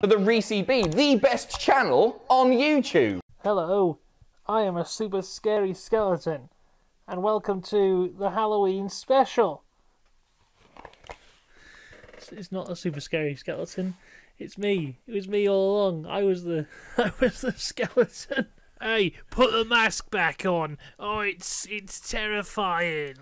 for the Rhysie B, the best channel on YouTube. Hello, I am a super scary skeleton, and welcome to the Halloween special. It's- It's not a super scary skeleton. It's me. It was me all along. I was the I was the skeleton. Hey, put the mask back on. Oh, it's it's terrifying.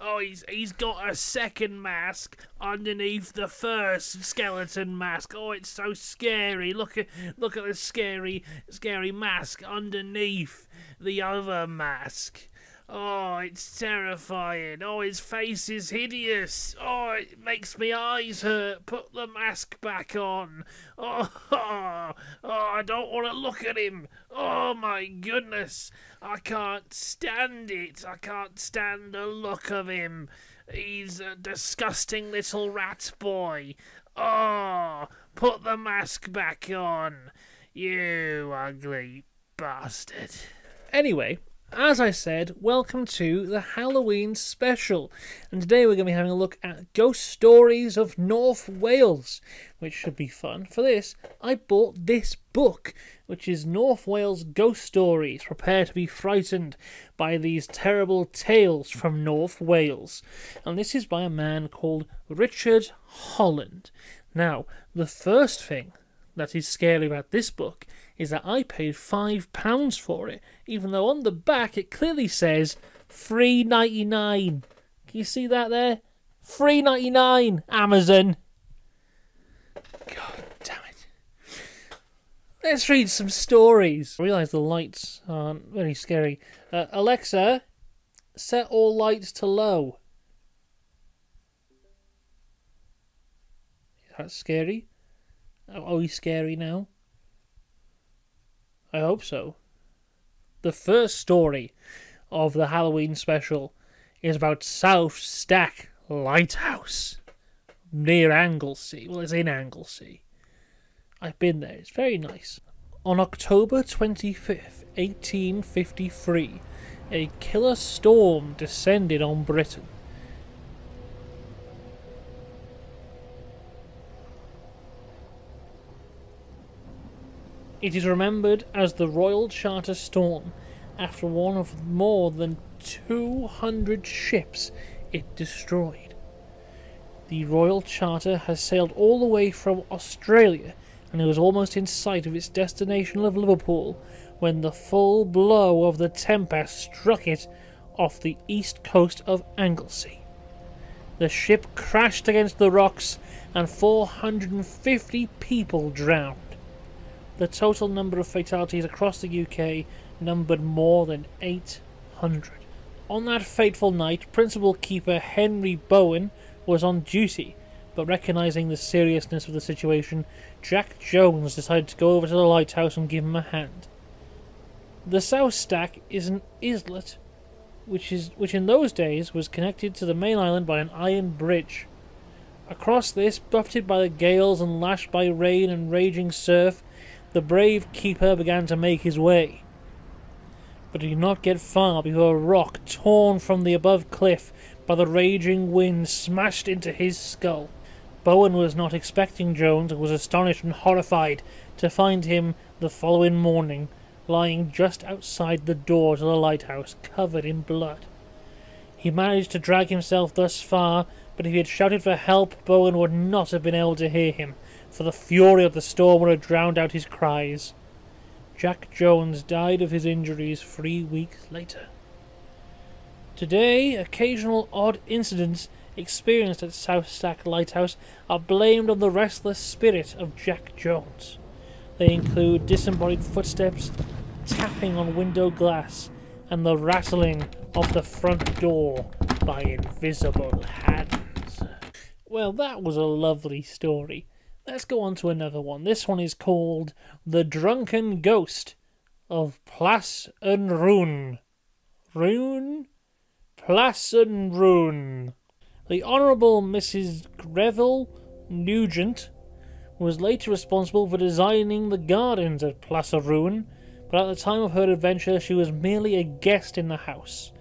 Oh, he's he's got a second mask underneath the first skeleton mask. Oh, it's so scary. Look at look at the scary scary mask underneath the other mask. Oh, it's terrifying. Oh, his face is hideous. Oh, it makes me eyes hurt. Put the mask back on. Oh, oh, I don't want to look at him. Oh, my goodness. I can't stand it. I can't stand the look of him. He's a disgusting little rat boy. Oh, put the mask back on. You ugly bastard. Anyway, as I said, welcome to the Halloween special. And today we're going to be having a look at Ghost Stories of North Wales, which should be fun. For this, I bought this book, which is North Wales Ghost Stories. Prepare to be frightened by these terrible tales from North Wales. And this is by a man called Richard Holland. Now, the first thing that is scary about this book is that I paid five pounds for it, even though on the back it clearly says three ninety nine. Can you see that there? Three ninety nine. Amazon. God damn it. Let's read some stories. I realise the lights aren't very scary. Uh, Alexa, set all lights to low. Is that scary? Oh, are we scary now? I hope so. The first story of the Halloween special is about South Stack Lighthouse near Anglesey. Well, it's in Anglesey. I've been there, it's very nice. On October 25th, 1853, a killer storm descended on Britain. It is remembered as the Royal Charter Storm after one of more than 200 ships it destroyed. The Royal Charter has sailed all the way from Australia and it was almost in sight of its destination of Liverpool when the full blow of the tempest struck it off the east coast of Anglesey. The ship crashed against the rocks and 450 people drowned. The total number of fatalities across the UK numbered more than 800. On that fateful night, Principal Keeper Henry Bowen was on duty, but recognizing the seriousness of the situation, Jack Jones decided to go over to the lighthouse and give him a hand. The South Stack is an islet, which is which in those days was connected to the main island by an iron bridge. Across this, buffeted by the gales and lashed by rain and raging surf, the brave keeper began to make his way. But he did not get far before a rock torn from the above cliff by the raging wind smashed into his skull. Bowen was not expecting Jones and was astonished and horrified to find him the following morning lying just outside the door to the lighthouse, covered in blood. He managed to drag himself thus far, but if he had shouted for help, Bowen would not have been able to hear him, for the fury of the storm would have drowned out his cries. Jack Jones died of his injuries three weeks later. Today, occasional odd incidents experienced at South Stack Lighthouse are blamed on the restless spirit of Jack Jones. They include disembodied footsteps, tapping on window glass, and the rattling of the front door by invisible hands. Well, that was a lovely story. Let's go on to another one. This one is called The Drunken Ghost of Plas yn Rhiw. Rhiw? Plas yn Rhiw. The Honourable Mrs. Greville Nugent was later responsible for designing the gardens at Plas yn Rhiw, but at the time of her adventure she was merely a guest in the house,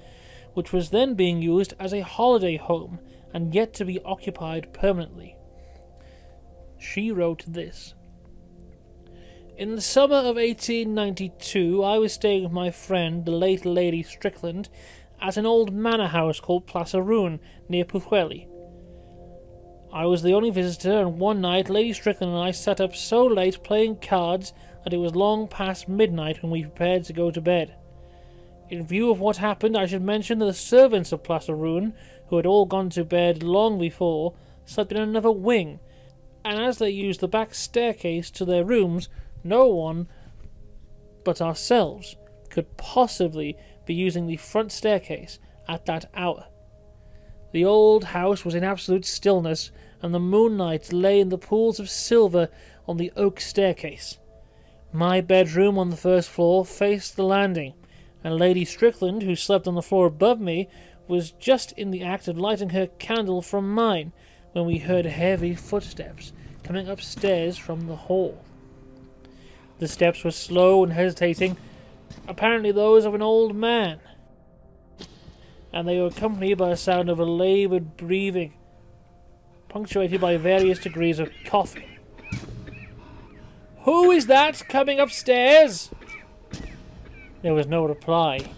which was then being used as a holiday home and yet to be occupied permanently. She wrote this In the summer of 1892, I was staying with my friend, the late Lady Strickland, at an old manor house called Plas yn Rhiw, near Pwllheli. I was the only visitor, and one night Lady Strickland and I sat up so late playing cards that it was long past midnight when we prepared to go to bed. In view of what happened, I should mention that the servants of Plas yn Rhiw, who had all gone to bed long before, slept in another wing, and as they used the back staircase to their rooms, no one but ourselves could possibly be using the front staircase at that hour. The old house was in absolute stillness, and the moonlight lay in the pools of silver on the oak staircase. My bedroom on the first floor faced the landing, and Lady Strickland, who slept on the floor above me, was just in the act of lighting her candle from mine when we heard heavy footsteps coming upstairs from the hall. The steps were slow and hesitating, apparently those of an old man, and they were accompanied by a sound of a laboured breathing, punctuated by various degrees of coughing. Who is that coming upstairs? There was no reply.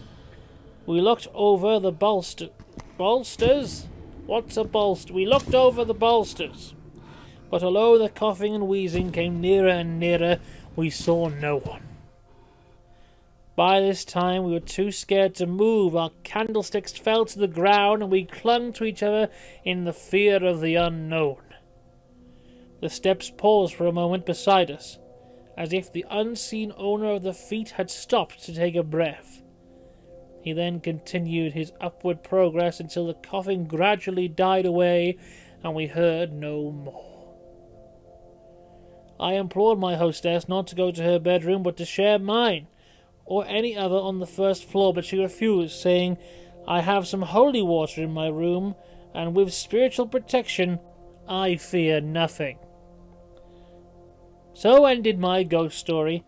We looked over the bolster. Bolsters? What's a bolster? We looked over the bolsters. But although the coughing and wheezing came nearer and nearer, we saw no one. By this time we were too scared to move. Our candlesticks fell to the ground and we clung to each other in the fear of the unknown. The steps paused for a moment beside us, as if the unseen owner of the feet had stopped to take a breath. He then continued his upward progress until the coughing gradually died away and we heard no more. I implored my hostess not to go to her bedroom but to share mine, or any other on the first floor, but she refused, saying, I have some holy water in my room, and with spiritual protection I fear nothing. So ended my ghost story,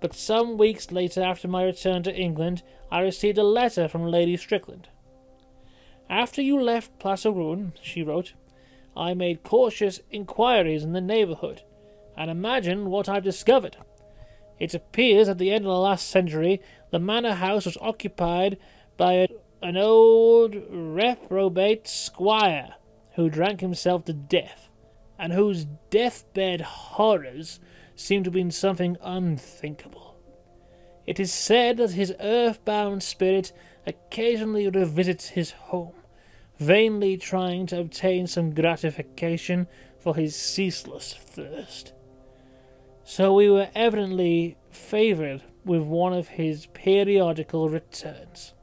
but some weeks later, after my return to England, I received a letter from Lady Strickland. After you left Plas yn Rhiw, she wrote, I made cautious inquiries in the neighbourhood, and imagine what I've discovered. It appears at the end of the last century the manor house was occupied by a, an old reprobate squire who drank himself to death, and whose deathbed horrors seem to have been something unthinkable. It is said that his earth-bound spirit occasionally revisits his home, vainly trying to obtain some gratification for his ceaseless thirst. So we were evidently favoured with one of his periodical returns.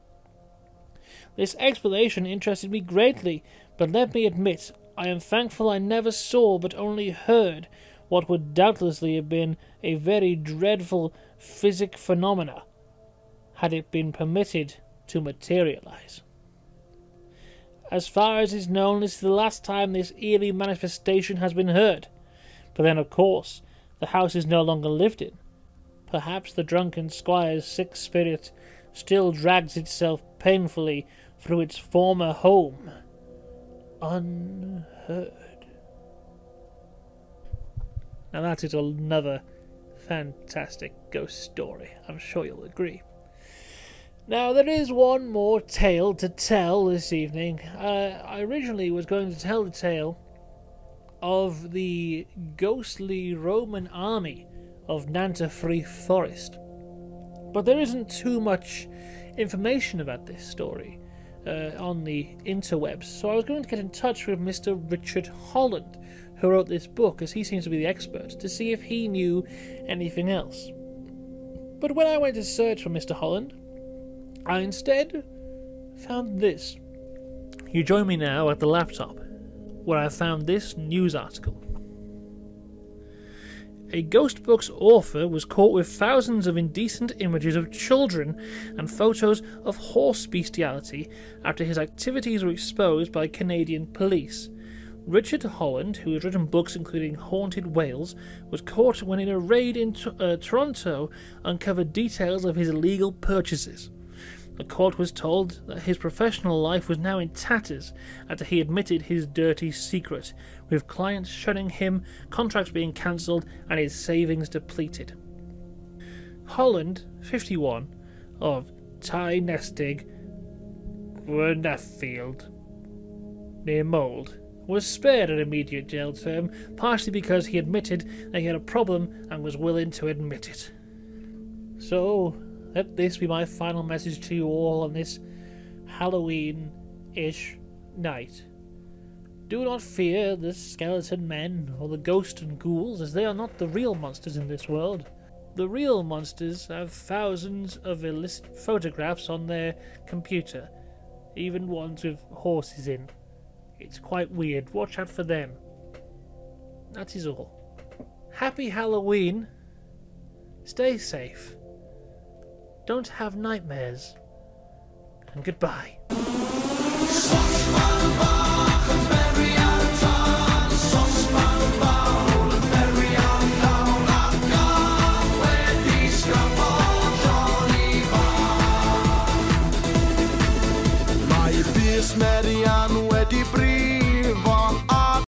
This explanation interested me greatly, but let me admit I am thankful I never saw but only heard what would doubtlessly have been a very dreadful physic phenomena had it been permitted to materialize. As far as is known, this is the last time this eerie manifestation has been heard. But then, of course, the house is no longer lived in. Perhaps the drunken squire's sick spirit still drags itself painfully through its former home, unheard. Now that is another fantastic ghost story, I'm sure you'll agree. Now, there is one more tale to tell this evening. Uh, I originally was going to tell the tale of the ghostly Roman army of Free Forest. But there isn't too much information about this story uh, on the interwebs, so I was going to get in touch with Mr. Richard Holland, who wrote this book, as he seems to be the expert, to see if he knew anything else. But when I went to search for Mr. Holland, I instead found this. You join me now at the laptop where I found this news article. A ghost book's author was caught with thousands of indecent images of children and photos of horse bestiality after his activities were exposed by Canadian police. Richard Holland, who has written books including Haunted Wales, was caught when in a raid in uh, Toronto uncovered details of his illegal purchases. The court was told that his professional life was now in tatters after he admitted his dirty secret, with clients shunning him, contracts being cancelled, and his savings depleted. Holland 51 of Ty Nestig, Gwernaffield, near Mold, was spared an immediate jail term, partially because he admitted that he had a problem and was willing to admit it. So, let this be my final message to you all on this Halloween ish night. Do not fear the skeleton men or the ghosts and ghouls, as they are not the real monsters in this world. The real monsters have thousands of illicit photographs on their computer, even ones with horses in. It's quite weird. Watch out for them. That is all. Happy Halloween. Stay safe. Don't have nightmares. And goodbye.